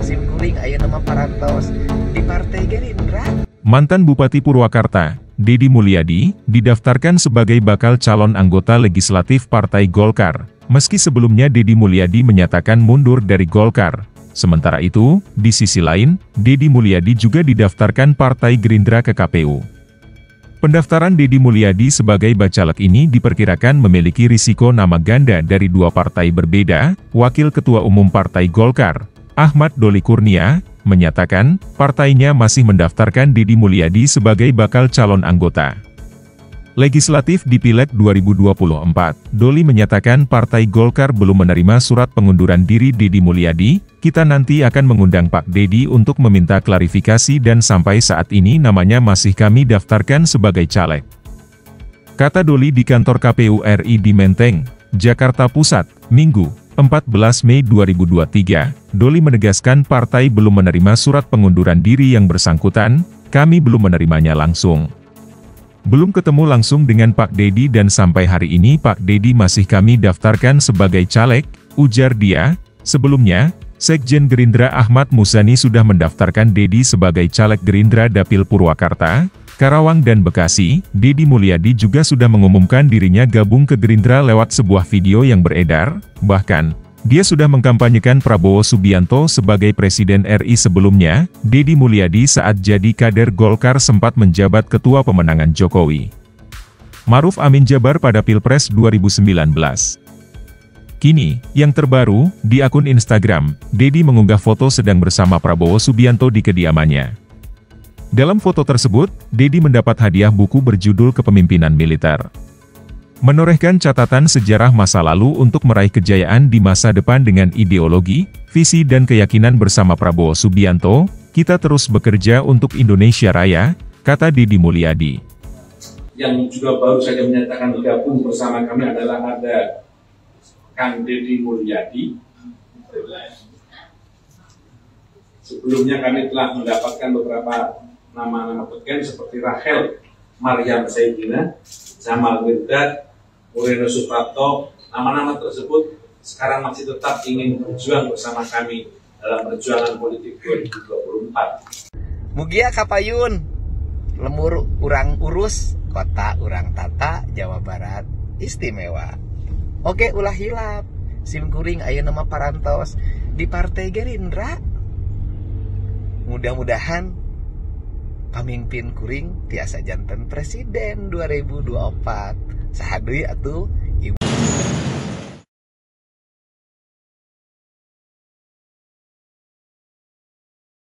sim kuring ayo nama parantos di Partai Gerindra Mantan Bupati Purwakarta, Dedi Mulyadi, didaftarkan sebagai bakal calon anggota legislatif Partai Golkar. Meski sebelumnya Dedi Mulyadi menyatakan mundur dari Golkar. Sementara itu, di sisi lain, Dedi Mulyadi juga didaftarkan Partai Gerindra ke KPU. Pendaftaran Dedi Mulyadi sebagai bacalek ini diperkirakan memiliki risiko nama ganda dari dua partai berbeda, Wakil Ketua Umum Partai Golkar, Ahmad Doli Kurnia, menyatakan, partainya masih mendaftarkan Dedi Mulyadi sebagai bakal calon anggota. Legislatif di Pileg 2024, Doli menyatakan Partai Golkar belum menerima surat pengunduran diri Dedi Mulyadi, kita nanti akan mengundang Pak Dedi untuk meminta klarifikasi dan sampai saat ini namanya masih kami daftarkan sebagai caleg. Kata Doli di kantor KPU RI di Menteng, Jakarta Pusat, Minggu, 14 Mei 2023, Doli menegaskan partai belum menerima surat pengunduran diri yang bersangkutan, kami belum menerimanya langsung. Belum ketemu langsung dengan Pak Dedi dan sampai hari ini Pak Dedi masih kami daftarkan sebagai caleg, ujar dia. Sebelumnya, Sekjen Gerindra Ahmad Musani sudah mendaftarkan Dedi sebagai caleg Gerindra Dapil Purwakarta, Karawang dan Bekasi, Dedi Mulyadi juga sudah mengumumkan dirinya gabung ke Gerindra lewat sebuah video yang beredar, bahkan, dia sudah mengkampanyekan Prabowo Subianto sebagai Presiden RI sebelumnya, Dedi Mulyadi saat jadi kader Golkar sempat menjabat Ketua Pemenangan Jokowi. Maruf Amin Jabar pada Pilpres 2019. Kini, yang terbaru, di akun Instagram, Dedi mengunggah foto sedang bersama Prabowo Subianto di kediamannya. Dalam foto tersebut, Dedi mendapat hadiah buku berjudul Kepemimpinan Militer. Menorehkan catatan sejarah masa lalu untuk meraih kejayaan di masa depan dengan ideologi, visi dan keyakinan bersama Prabowo Subianto, kita terus bekerja untuk Indonesia Raya, kata Dedi Mulyadi. Yang juga baru saja menyatakan bergabung bersama kami adalah ada Kang Dedi Mulyadi. Sebelumnya kami telah mendapatkan beberapa nama-nama peken seperti Rachel Maryam Sayyidina, Jamal Wirdad, Moreno Suprapto, nama-nama tersebut sekarang masih tetap ingin berjuang bersama kami dalam perjuangan politik 2024. Mugia Kapayun. Lemur urang urus kota urang tata Jawa Barat istimewa. Oke ulah hilap. Sim kuring ayo nama parantos. Di Partai Gerindra mudah-mudahan pamimpin kuring tiasa jantan presiden 2024 sahadui atuh